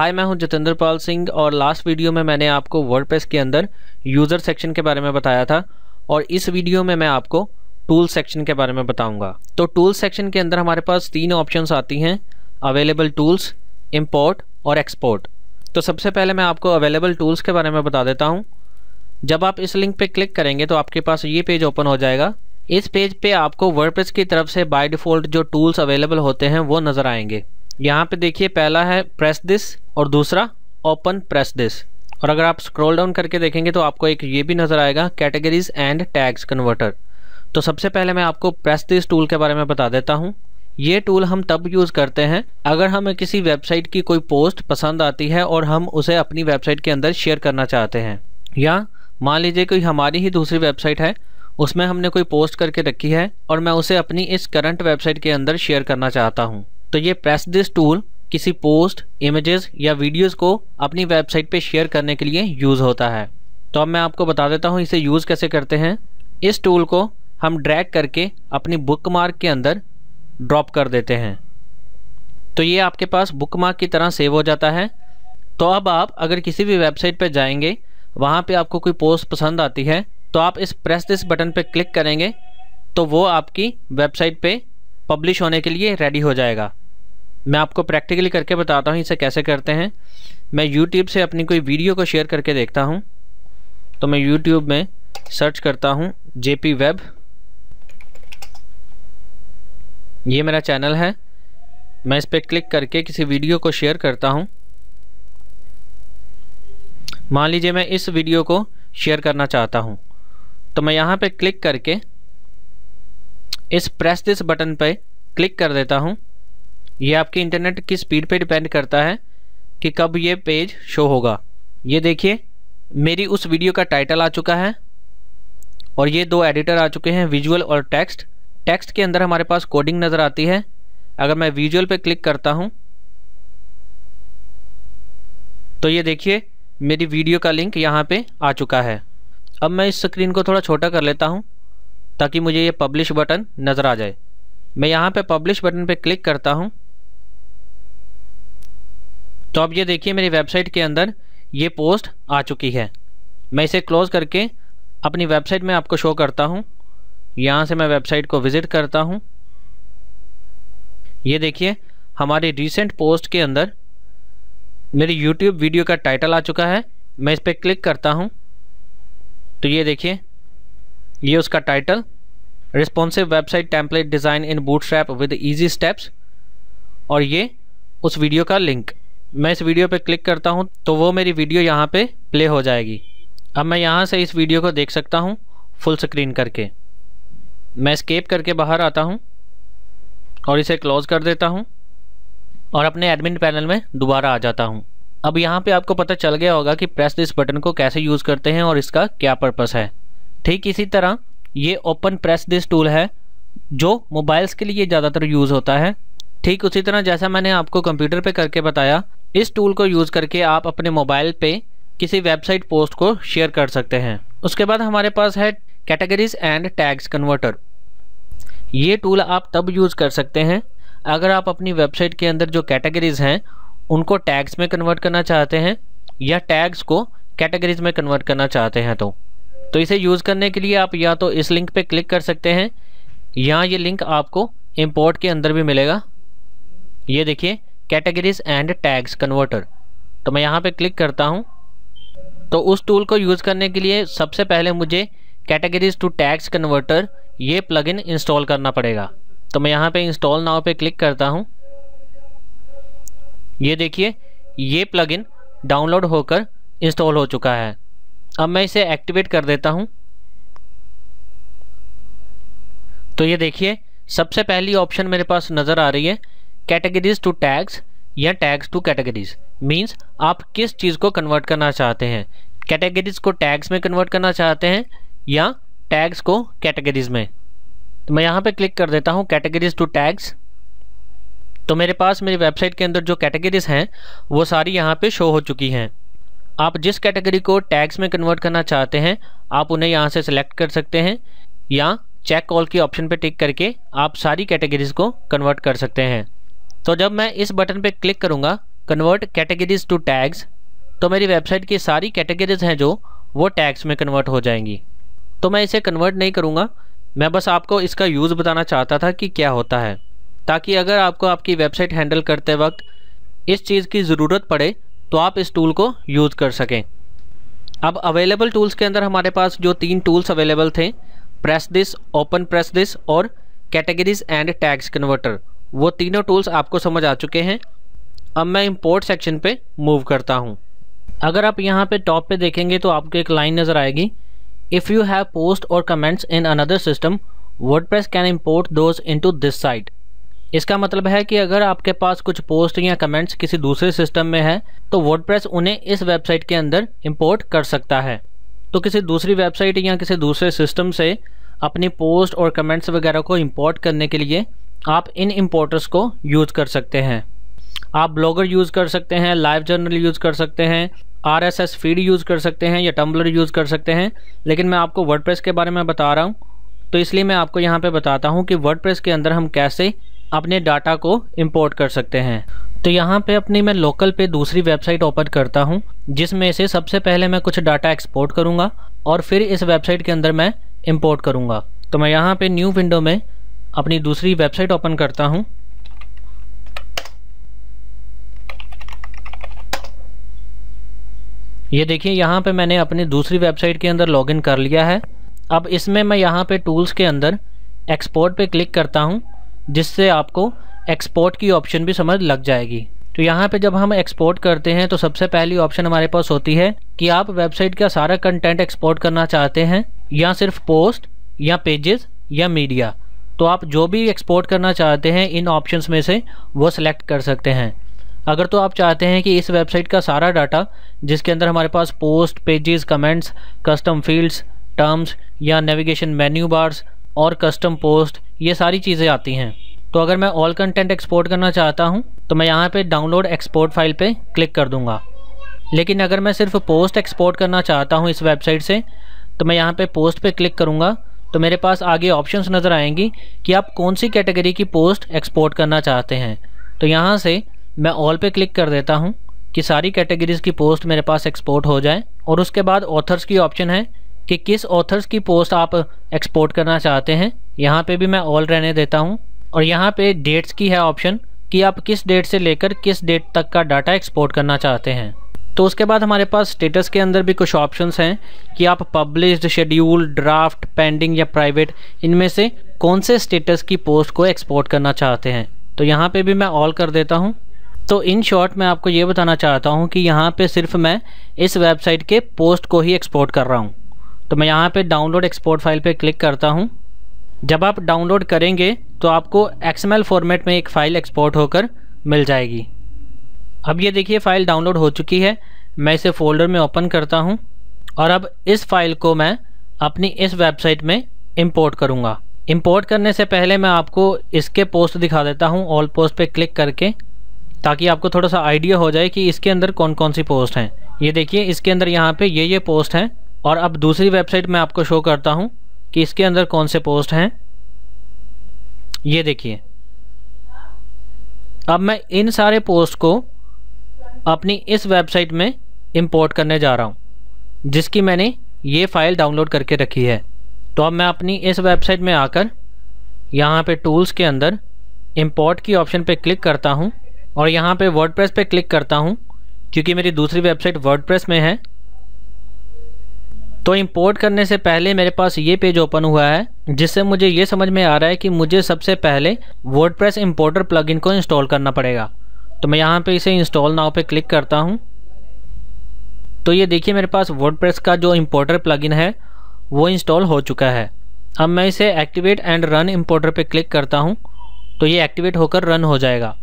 हाय मैं हूँ जितेंद्र पाल सिंह और लास्ट वीडियो में मैंने आपको वर्डप्रेस के अंदर यूज़र सेक्शन के बारे में बताया था और इस वीडियो में मैं आपको टूल सेक्शन के बारे में बताऊँगा। तो टूल सेक्शन के अंदर हमारे पास तीन ऑप्शंस आती हैं अवेलेबल टूल्स इम्पोर्ट और एक्सपोर्ट तो सबसे पहले मैं आपको अवेलेबल टूल्स के बारे में बता देता हूँ। जब आप इस लिंक पर क्लिक करेंगे तो आपके पास ये पेज ओपन हो जाएगा। इस पेज पे आपको वर्डप्रेस की तरफ़ से बाय डिफ़ॉल्ट जो टूल्स अवेलेबल होते हैं वो नज़र आएँगे। यहाँ पे देखिए, पहला है प्रेस दिस और दूसरा ओपन प्रेस दिस और अगर आप स्क्रॉल डाउन करके देखेंगे तो आपको एक ये भी नज़र आएगा कैटेगरीज एंड टैग्स कन्वर्टर तो सबसे पहले मैं आपको प्रेस दिस टूल के बारे में बता देता हूँ। ये टूल हम तब यूज़ करते हैं अगर हमें किसी वेबसाइट की कोई पोस्ट पसंद आती है और हम उसे अपनी वेबसाइट के अंदर शेयर करना चाहते हैं। या मान लीजिए कोई हमारी ही दूसरी वेबसाइट है, उसमें हमने कोई पोस्ट करके रखी है और मैं उसे अपनी इस करंट वेबसाइट के अंदर शेयर करना चाहता हूँ। तो ये प्रेस दिस टूल किसी पोस्ट इमेजेस या वीडियोस को अपनी वेबसाइट पे शेयर करने के लिए यूज़ होता है। तो अब मैं आपको बता देता हूँ इसे यूज़ कैसे करते हैं। इस टूल को हम ड्रैग करके अपनी बुक मार्क के अंदर ड्रॉप कर देते हैं। तो ये आपके पास बुक मार्क की तरह सेव हो जाता है। तो अब आप अगर किसी भी वेबसाइट पर जाएँगे, वहाँ पे आपको कोई पोस्ट पसंद आती है तो आप इस प्रेस दिस बटन पे क्लिक करेंगे तो वो आपकी वेबसाइट पे पब्लिश होने के लिए रेडी हो जाएगा। मैं आपको प्रैक्टिकली करके बताता हूँ इसे कैसे करते हैं। मैं यूट्यूब से अपनी कोई वीडियो को शेयर करके देखता हूँ। तो मैं यूट्यूब में सर्च करता हूँ जे पी वेब ये मेरा चैनल है। मैं इस पर क्लिक करके किसी वीडियो को शेयर करता हूँ। मान लीजिए मैं इस वीडियो को शेयर करना चाहता हूँ। तो मैं यहाँ पे क्लिक करके इस प्रेस दिस बटन पे क्लिक कर देता हूँ। ये आपकी इंटरनेट की स्पीड पे डिपेंड करता है कि कब ये पेज शो होगा? ये देखिए, मेरी उस वीडियो का टाइटल आ चुका है और ये दो एडिटर आ चुके हैं विजुअल और टेक्स्ट टेक्स्ट के अंदर हमारे पास कोडिंग नज़र आती है। अगर मैं विजुअल पे क्लिक करता हूँ तो ये देखिए, मेरी वीडियो का लिंक यहाँ पे आ चुका है। अब मैं इस स्क्रीन को थोड़ा छोटा कर लेता हूँ, ताकि मुझे ये पब्लिश बटन नज़र आ जाए। मैं यहाँ पे पब्लिश बटन पे क्लिक करता हूँ। तो अब ये देखिए मेरी वेबसाइट के अंदर ये पोस्ट आ चुकी है। मैं इसे क्लोज़ करके अपनी वेबसाइट में आपको शो करता हूँ। यहाँ से मैं वेबसाइट को विज़िट करता हूँ। ये देखिए, हमारी रिसेंट पोस्ट के अंदर मेरी यूट्यूब वीडियो का टाइटल आ चुका है। मैं इस पर क्लिक करता हूँ। तो ये देखिए, ये उसका title responsive website template design in bootstrap with easy steps और ये उस वीडियो का लिंक मैं इस वीडियो पे क्लिक करता हूँ तो वो मेरी वीडियो यहाँ पे प्ले हो जाएगी। अब मैं यहाँ से इस वीडियो को देख सकता हूँ फुल स्क्रीन करके। मैं स्केप करके बाहर आता हूँ और इसे क्लोज़ कर देता हूँ और अपने एडमिन पैनल में दोबारा आ जाता हूँ। अब यहाँ पे आपको पता चल गया होगा कि प्रेस दिस बटन को कैसे यूज़ करते हैं और इसका क्या पर्पस है। ठीक इसी तरह ये ओपन प्रेस दिस टूल है, जो मोबाइल्स के लिए ज़्यादातर यूज़ होता है। ठीक उसी तरह जैसा मैंने आपको कंप्यूटर पे करके बताया इस टूल को यूज़ करके आप अपने मोबाइल पे किसी वेबसाइट पोस्ट को शेयर कर सकते हैं। उसके बाद हमारे पास है कैटेगरीज एंड टैग्स कन्वर्टर ये टूल आप तब यूज़ कर सकते हैं अगर आप अपनी वेबसाइट के अंदर जो कैटेगरीज हैं, उनको टैग्स में कन्वर्ट करना चाहते हैं या टैग्स को कैटेगरीज में कन्वर्ट करना चाहते हैं तो। तो इसे यूज़ करने के लिए आप या तो इस लिंक पे क्लिक कर सकते हैं या ये लिंक आपको इम्पोर्ट के अंदर भी मिलेगा। ये देखिए कैटेगरीज एंड टैग्स कन्वर्टर तो मैं यहाँ पे क्लिक करता हूँ। तो उस टूल को यूज़ करने के लिए सबसे पहले मुझे कैटेगरीज टू टैग्स कन्वर्टर ये प्लगइन इंस्टॉल करना पड़ेगा। तो मैं यहाँ पे इंस्टॉल नाव पे क्लिक करता हूँ। ये देखिए, ये प्लगइन डाउनलोड होकर इंस्टॉल हो चुका है। अब मैं इसे एक्टिवेट कर देता हूँ। तो ये देखिए, सबसे पहली ऑप्शन मेरे पास नज़र आ रही है। कैटेगरीज टू टैग्स या टैग्स टू कैटेगरीज मीन्स आप किस चीज़ को कन्वर्ट करना चाहते हैं? कैटेगरीज को टैग्स में कन्वर्ट करना चाहते हैं या टैग्स को कैटेगरीज में? तो मैं यहाँ पे क्लिक कर देता हूँ कैटेगरीज टू टैग्स तो मेरे पास मेरी वेबसाइट के अंदर जो कैटेगरीज हैं, वो सारी यहाँ पे शो हो चुकी हैं। आप जिस कैटेगरी को टैग्स में कन्वर्ट करना चाहते हैं, आप उन्हें यहाँ से सिलेक्ट कर सकते हैं या चेक कॉल की ऑप्शन पे टिक करके आप सारी कैटेगरीज को कन्वर्ट कर सकते हैं। तो जब मैं इस बटन पे क्लिक करूँगा कन्वर्ट कैटेगरीज टू टैग्स तो मेरी वेबसाइट की सारी कैटेगरीज हैं जो, वो टैग्स में कन्वर्ट हो जाएँगी। तो मैं इसे कन्वर्ट नहीं करूँगा। मैं बस आपको इसका यूज़ बताना चाहता था कि क्या होता है। ताकि अगर आपको आपकी वेबसाइट हैंडल करते वक्त इस चीज़ की ज़रूरत पड़े तो आप इस टूल को यूज़ कर सकें। अब अवेलेबल टूल्स के अंदर हमारे पास जो तीन टूल्स अवेलेबल थे press this open press this और कैटेगरीज एंड टैग्स कन्वर्टर वो तीनों टूल्स आपको समझ आ चुके हैं। अब मैं इम्पोर्ट सेक्शन पे मूव करता हूँ। अगर आप यहाँ पे टॉप पे देखेंगे तो आपको एक लाइन नज़र आएगी। इफ़ यू हैव पोस्ट और comments in another system WordPress can import those into this site इसका मतलब है कि अगर आपके पास कुछ पोस्ट या कमेंट्स किसी दूसरे सिस्टम में है तो वर्डप्रेस उन्हें इस वेबसाइट के अंदर इम्पोर्ट कर सकता है। तो किसी दूसरी वेबसाइट या किसी दूसरे सिस्टम से अपनी पोस्ट और कमेंट्स वगैरह को इम्पोर्ट करने के लिए आप इन इम्पोर्टर्स को यूज़ कर सकते हैं। आप ब्लॉगर यूज़ कर सकते हैं लाइव जर्नल यूज़ कर सकते हैं R S S feed use कर सकते हैं या टम्बलर यूज़ कर सकते हैं। लेकिन मैं आपको वर्डप्रेस के बारे में बता रहा हूँ। तो इसलिए मैं आपको यहाँ पे बताता हूँ कि वर्डप्रेस के अंदर हम कैसे अपने डाटा को इंपोर्ट कर सकते हैं। तो यहाँ पे अपनी मैं लोकल पे दूसरी वेबसाइट ओपन करता हूँ, जिसमें से सबसे पहले मैं कुछ डाटा एक्सपोर्ट करूँगा और फिर इस वेबसाइट के अंदर मैं इम्पोर्ट करूँगा। तो मैं यहाँ पे न्यू विंडो में अपनी दूसरी वेबसाइट ओपन करता हूँ। ये देखिए, यहाँ पे मैंने अपनी दूसरी वेबसाइट के अंदर लॉगिन कर लिया है। अब इसमें मैं यहाँ पे टूल्स के अंदर एक्सपोर्ट पे क्लिक करता हूँ, जिससे आपको एक्सपोर्ट की ऑप्शन भी समझ लग जाएगी। तो यहाँ पे जब हम एक्सपोर्ट करते हैं तो सबसे पहली ऑप्शन हमारे पास होती है कि आप वेबसाइट का सारा कंटेंट एक्सपोर्ट करना चाहते हैं, या सिर्फ़ पोस्ट, या पेजेस, या मीडिया। तो आप जो भी एक्सपोर्ट करना चाहते हैं, इन ऑप्शंस में से वो सिलेक्ट कर सकते हैं। अगर तो आप चाहते हैं कि इस वेबसाइट का सारा डाटा जिसके अंदर हमारे पास post pages comments custom fields terms या नेविगेशन मेन्यू बार्स और कस्टम पोस्ट ये सारी चीज़ें आती हैं। तो अगर मैं ऑल कंटेंट एक्सपोर्ट करना चाहता हूँ तो मैं यहाँ पे डाउनलोड एक्सपोर्ट फ़ाइल पे क्लिक कर दूँगा। लेकिन अगर मैं सिर्फ़ पोस्ट एक्सपोर्ट करना चाहता हूँ इस वेबसाइट से तो मैं यहाँ पे पोस्ट पे क्लिक करूँगा तो मेरे पास आगे ऑप्शंस नज़र आएँगी कि आप कौन सी कैटेगरी की पोस्ट एक्सपोर्ट करना चाहते हैं। तो यहाँ से मैं ऑल पे क्लिक कर देता हूँ कि सारी कैटेगरीज़ की पोस्ट मेरे पास एक्सपोर्ट हो जाए और उसके बाद ऑथर्स की ऑप्शन है कि किस ऑथर्स की पोस्ट आप एक्सपोर्ट करना चाहते हैं। यहाँ पे भी मैं ऑल रहने देता हूँ और यहाँ पे डेट्स की है ऑप्शन कि आप किस डेट से लेकर किस डेट तक का डाटा एक्सपोर्ट करना चाहते हैं। तो उसके बाद हमारे पास स्टेटस के अंदर भी कुछ ऑप्शंस हैं कि आप पब्लिश्ड शेड्यूल ड्राफ्ट पेंडिंग या प्राइवेट इनमें से कौन से स्टेटस की पोस्ट को एक्सपोर्ट करना चाहते हैं। तो यहाँ पे भी मैं ऑल कर देता हूँ। तो इन शॉर्ट मैं आपको ये बताना चाहता हूँ कि यहाँ पे सिर्फ़ मैं इस वेबसाइट के पोस्ट को ही एक्सपोर्ट कर रहा हूँ। तो मैं यहाँ पे डाउनलोड एक्सपोर्ट फ़ाइल पे क्लिक करता हूँ। जब आप डाउनलोड करेंगे तो आपको एक्सएमएल फॉर्मेट में एक फ़ाइल एक्सपोर्ट होकर मिल जाएगी। अब ये देखिए फ़ाइल डाउनलोड हो चुकी है। मैं इसे फ़ोल्डर में ओपन करता हूँ और अब इस फ़ाइल को मैं अपनी इस वेबसाइट में इंपोर्ट करूँगा। इंपोर्ट करने से पहले मैं आपको इसके पोस्ट दिखा देता हूँ ऑल पोस्ट पे क्लिक करके, ताकि आपको थोड़ा सा आइडिया हो जाए कि इसके अंदर कौन कौन सी पोस्ट हैं। ये देखिए, इसके अंदर यहाँ पे ये ये पोस्ट हैं और अब दूसरी वेबसाइट में आपको शो करता हूँ कि इसके अंदर कौन से पोस्ट हैं। ये देखिए। अब मैं इन सारे पोस्ट को अपनी इस वेबसाइट में इंपोर्ट करने जा रहा हूँ, जिसकी मैंने ये फ़ाइल डाउनलोड करके रखी है। तो अब मैं अपनी इस वेबसाइट में आकर यहाँ पे टूल्स के अंदर इंपोर्ट की ऑप्शन पे क्लिक करता हूँ और यहाँ पे वर्डप्रेस पे क्लिक करता हूँ, क्योंकि मेरी दूसरी वेबसाइट वर्डप्रेस में है। तो इंपोर्ट करने से पहले मेरे पास ये पेज ओपन हुआ है, जिससे मुझे ये समझ में आ रहा है कि मुझे सबसे पहले वर्डप्रेस इंपोर्टर प्लगइन को इंस्टॉल करना पड़ेगा। तो मैं यहाँ पे इसे इंस्टॉल नाव पे क्लिक करता हूँ। तो ये देखिए मेरे पास वर्डप्रेस का जो इम्पोर्टर प्लगइन है, वो इंस्टॉल हो चुका है। अब मैं इसे एक्टिवेट एंड रन इम्पोर्टर पे क्लिक करता हूँ तो ये एक्टिवेट होकर रन हो जाएगा।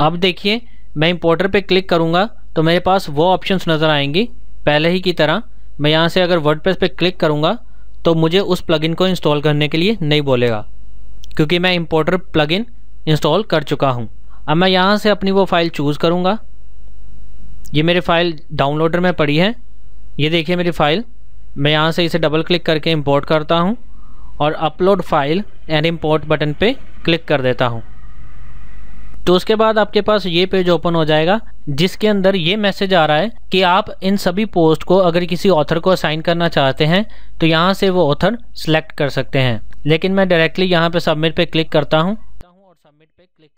अब देखिए, मैं इम्पोर्टर पे क्लिक करूँगा तो मेरे पास वो ऑप्शंस नज़र आएँगी। पहले ही की तरह, मैं यहाँ से अगर वर्डप्रेस पे क्लिक करूँगा तो मुझे उस प्लगइन को इंस्टॉल करने के लिए नहीं बोलेगा, क्योंकि मैं इम्पोर्टर प्लगइन इंस्टॉल कर चुका हूँ। अब मैं यहाँ से अपनी वो फ़ाइल चूज़ करूँगा। ये मेरी फ़ाइल डाउनलोडर में पड़ी है। ये देखिए मेरी फ़ाइल। मैं यहाँ से इसे डबल क्लिक करके इंपोर्ट करता हूँ और upload file and import button पे क्लिक कर देता हूँ। तो उसके बाद आपके पास ये पेज ओपन हो जाएगा, जिसके अंदर ये मैसेज आ रहा है कि आप इन सभी पोस्ट को अगर किसी ऑथर को असाइन करना चाहते हैं तो यहाँ से वो ऑथर सेलेक्ट कर सकते हैं। लेकिन मैं डायरेक्टली यहाँ पे सबमिट पे क्लिक करता हूँ और सबमिट पे क्लिक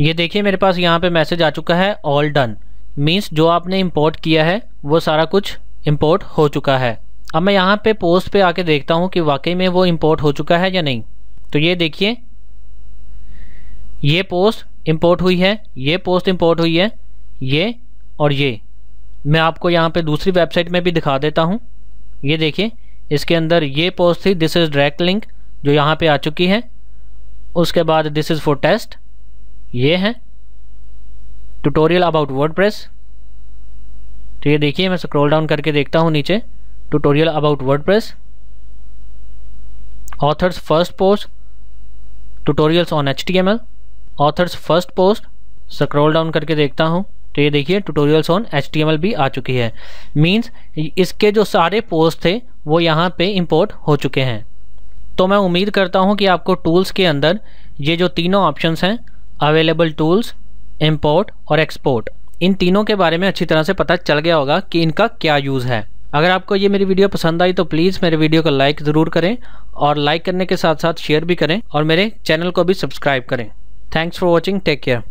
ये देखिए, मेरे पास यहाँ पे मैसेज आ चुका है ऑल डन मीन्स जो आपने इम्पोर्ट किया है, वो सारा कुछ इम्पोर्ट हो चुका है. अब मैं यहाँ पे पोस्ट पे आके देखता हूँ कि वाकई में वो इम्पोर्ट हो चुका है या नहीं. तो ये देखिए, ये पोस्ट इंपोर्ट हुई है, ये पोस्ट इंपोर्ट हुई है, ये और ये. मैं आपको यहाँ पे दूसरी वेबसाइट में भी दिखा देता हूँ. ये देखिए, इसके अंदर ये पोस्ट थी दिस इज़ डायरेक्ट लिंक जो यहाँ पे आ चुकी है. उसके बाद दिस इज़ फॉर टेस्ट ये है। ट्यूटोरियल अबाउट वर्डप्रेस तो ये देखिए, मैं स्क्रॉल डाउन करके देखता हूँ नीचे। Tutorial about WordPress authors first post tutorials on H T M L authors first post scroll down करके देखता हूँ। तो ये देखिए tutorials on H T M L भी आ चुकी है। मीन्स इसके जो सारे पोस्ट थे, वो यहाँ पे इंपोर्ट हो चुके हैं। तो मैं उम्मीद करता हूँ कि आपको टूल्स के अंदर ये जो तीनों ऑप्शंस हैं अवेलेबल टूल्स इम्पोर्ट और एक्सपोर्ट इन तीनों के बारे में अच्छी तरह से पता चल गया होगा कि इनका क्या यूज़ है. अगर आपको ये मेरी वीडियो पसंद आई तो प्लीज़ मेरे वीडियो को लाइक ज़रूर करें और लाइक करने के साथ साथ शेयर भी करें और मेरे चैनल को भी सब्सक्राइब करें. Thanks for watching take care.